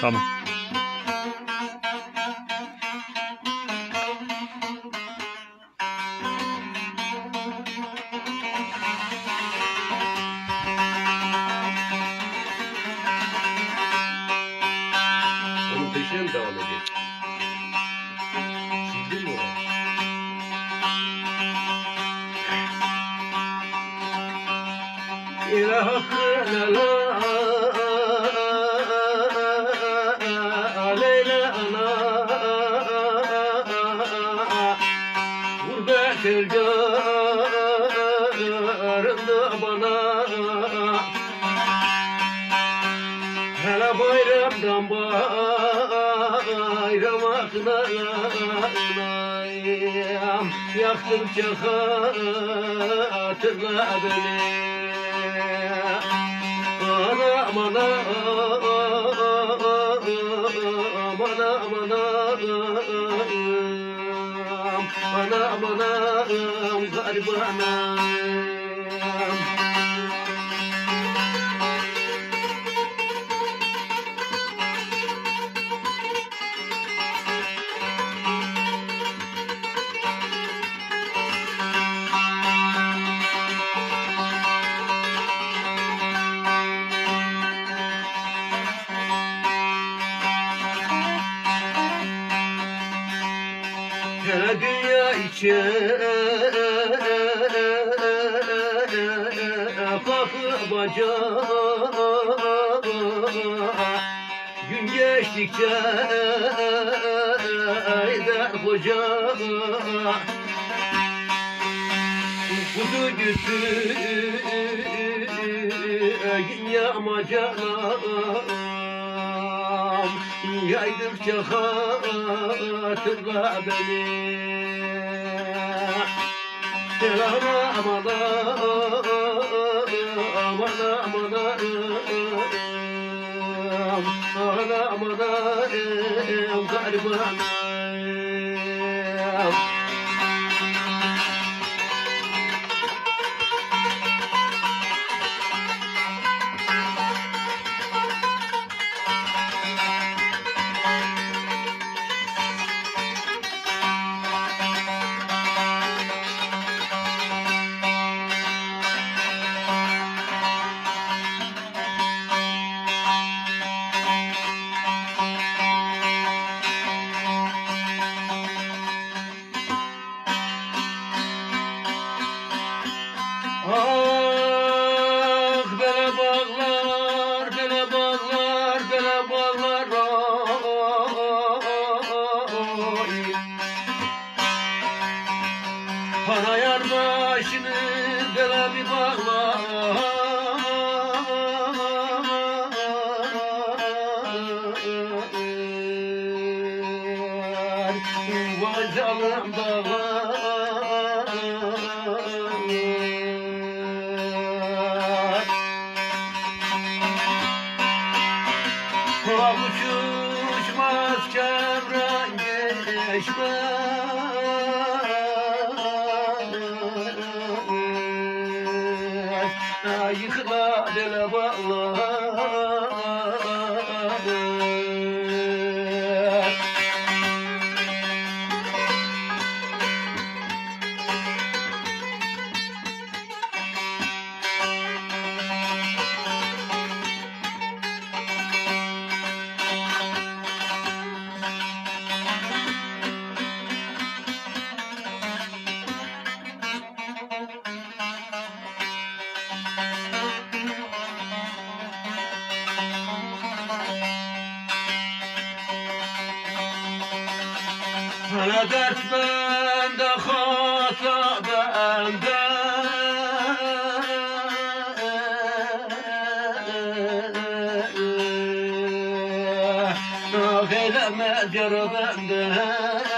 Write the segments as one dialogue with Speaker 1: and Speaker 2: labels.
Speaker 1: Tamam.
Speaker 2: Elgarında bana Hele bayramdan bayrama kınayam Yaktıkça hatırla beni. Anam anam Anam anam Anam anam Garip Gün yamacanam Yaydıkça hatırla beni. Selam aman aman aman aman aman garibanım وزر بغار قدرت بند خطا بنده غير ما بنده.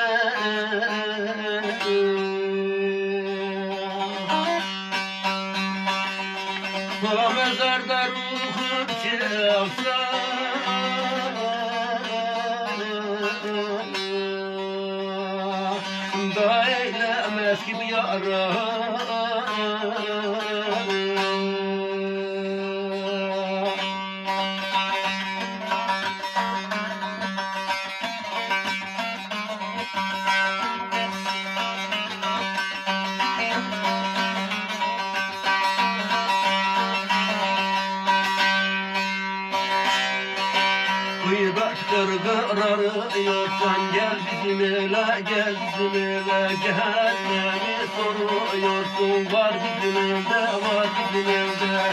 Speaker 2: Kıyıda kırgır arıyorsan gel bizim ele gel bizim ele Cehennemi soruyorsun var bizim evde var bizim evde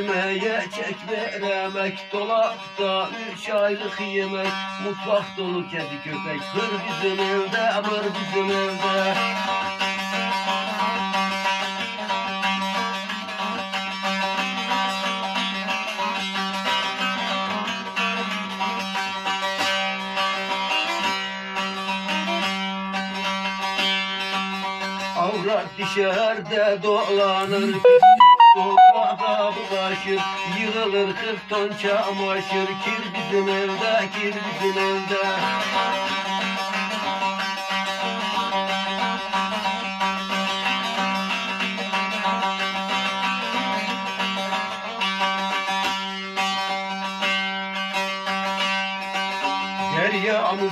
Speaker 2: Pişirmeye çek veremek Dolapta üç aylık yemek. Mutfak dolu kedi köpek Hır bizim evde, hır bizim evde. Avrat dışarıda dolanır Sokakta bulaşır Yığılır kırk ton çamaşır Kir bizim evde, kir bizim evde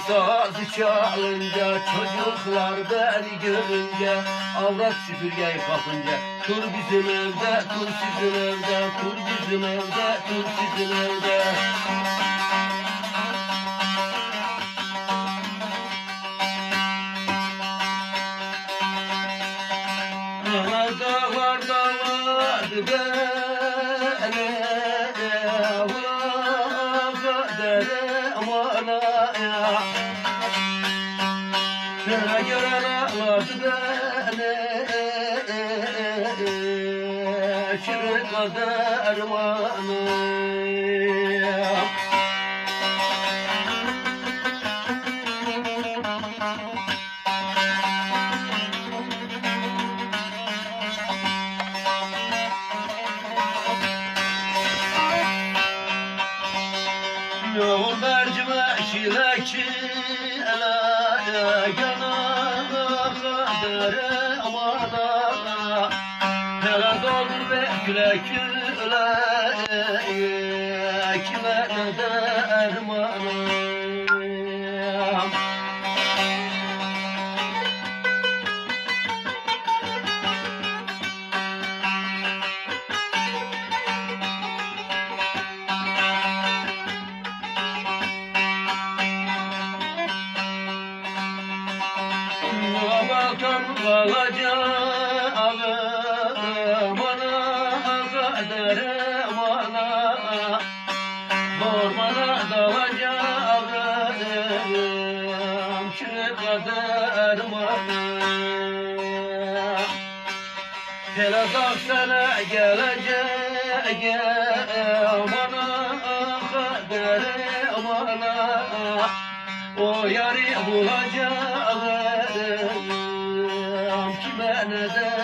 Speaker 2: sazı çalınca Çocuklar beni görünce Avrat süpürgeyi kapınca. Tur bizim evde, tur sizin evde Tur bizim evde, tur sizin evde Çürük kader bana o yari bulacağım. Kime ne dermanım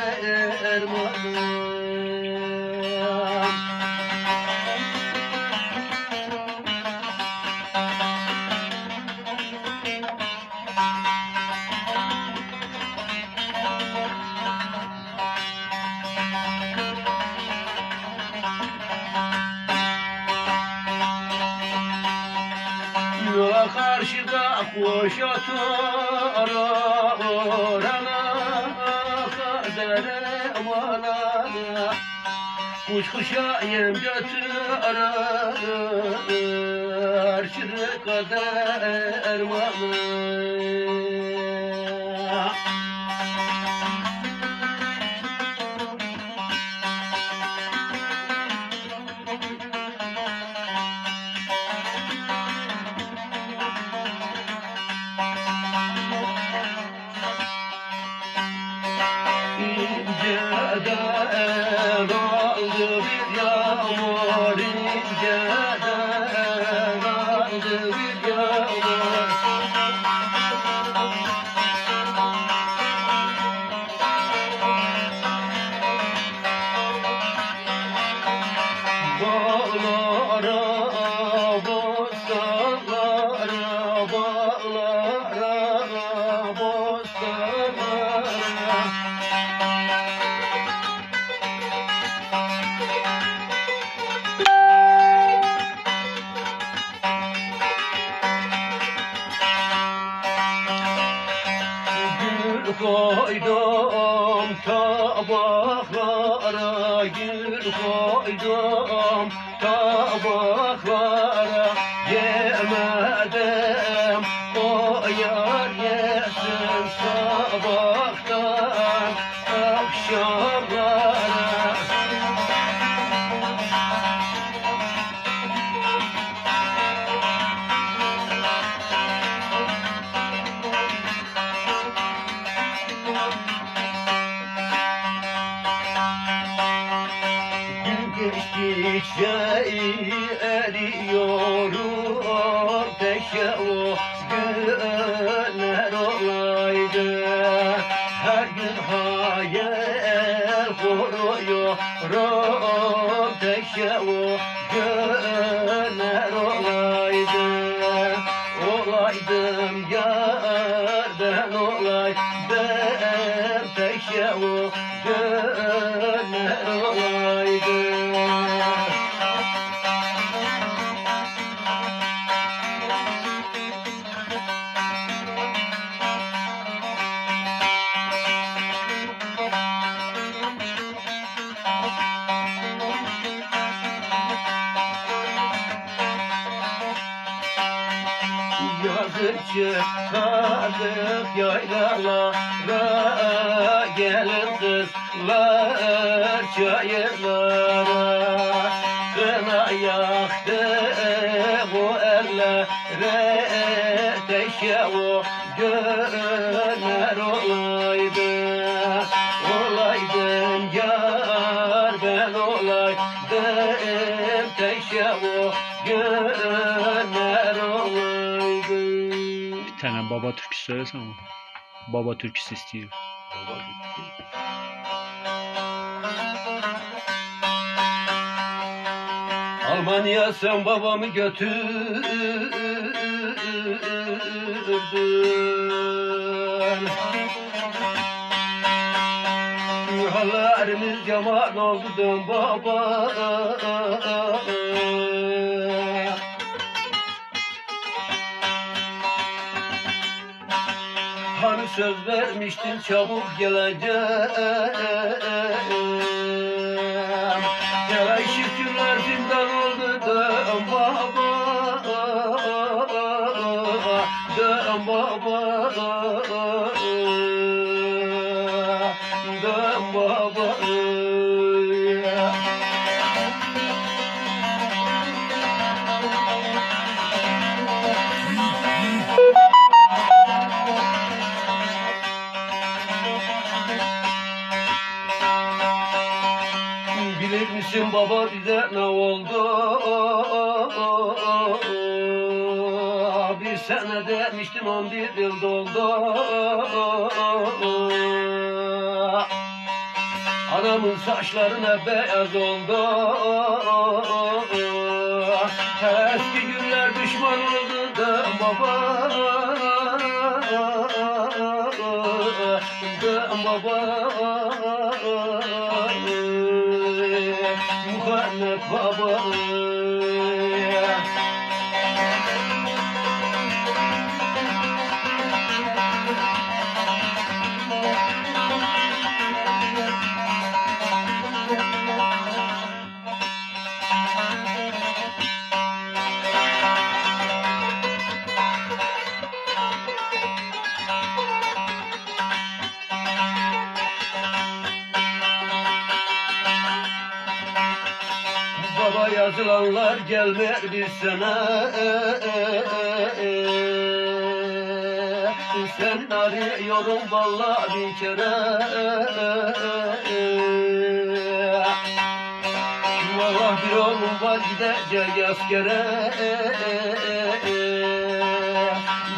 Speaker 2: kuş otur orana kadere bana Kuş kuşa yem götür Şırı kader bana The Mustafa Hayal kuruyorum Teşe o günler Yazıcı kaldık yaylalara Gelin kızlar çayırlara. Kına yaktı bu ellere Teşe
Speaker 1: baba türküsü söylesene. Baba türküsü istiyor.
Speaker 2: Almanya sen babamı götürdün Hallerimiz yaman oldu dön baba söz vermiştin çabuk geleceğim. Yara şükürler zindan oldu dön baba Dön baba Dön baba on bir yıl doldu. Anamın saçları ne beyaz oldu. Eski günler düşman oldu da baba. Da baba. Muhammed baba. Yazılanlar gelmer bir sene. Sen arıyorum vallahi bir kere. Valla bir oğlum var gidecek askere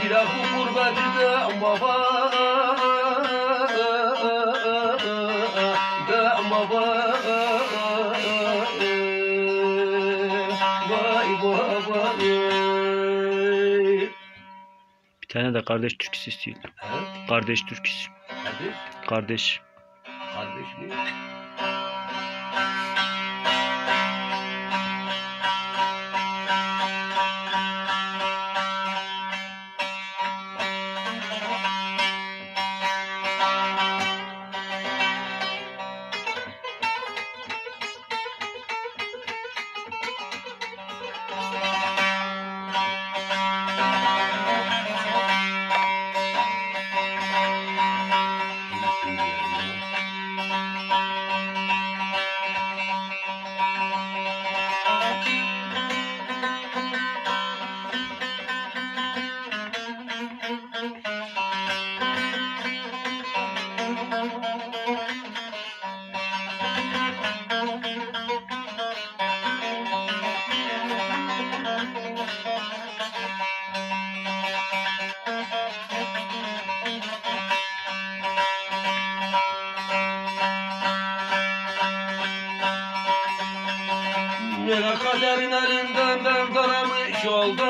Speaker 2: Bir akı gurbeti de baba
Speaker 1: tane de kardeş türküsü istiyor.
Speaker 2: Ha?
Speaker 1: Kardeş türküsü.
Speaker 2: Kardeş,
Speaker 1: Kardeş.
Speaker 2: kardeş mi? Daramış oldum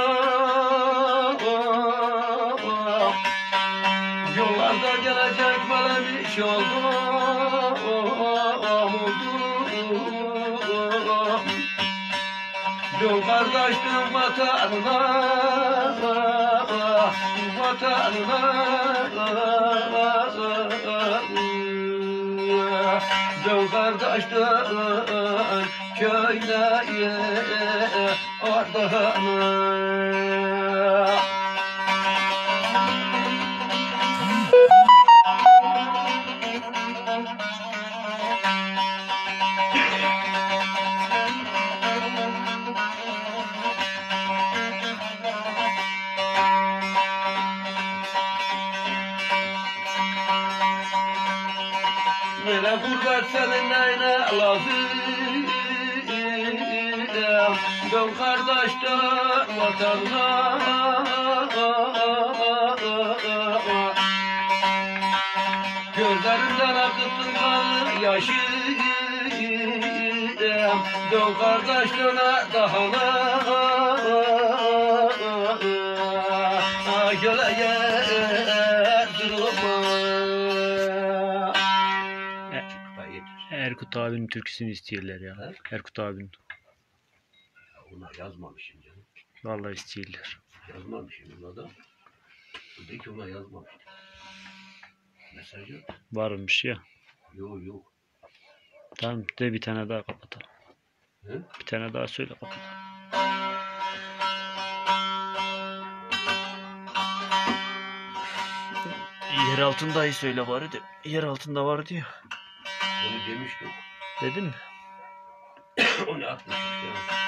Speaker 2: Yollarda gelecek böyle bir şey oldum Dön kardeş dön vatanına Vatanına Dön kardeş dön köyüne ardına Nere gurbet senin neyine lazım Dön kardeş dön vatanına. Gözlerimden akıttın kanlı yaşı. Dön kardeş döne dahana Şöyle gel durma
Speaker 1: E, Erkut abinin türküsünü istiyorlar ya. Erkut abinin.
Speaker 2: Ona yazmamışım canım.
Speaker 1: Vallahi istiyorlar.
Speaker 2: Yazmamışım ona da. De ki ona yazmamışım. Mesaj yok.
Speaker 1: Varmış ya.
Speaker 2: Yok yok.
Speaker 1: Tamam de bir tane daha kapatalım.
Speaker 2: He?
Speaker 1: Bir tane daha söyle kapatalım. Yer altındayı söyle bari de. Yer altında var diyor.
Speaker 2: Onu demiştim.
Speaker 1: Dedin mi?
Speaker 2: Onu atmışım ya.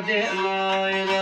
Speaker 2: Layla de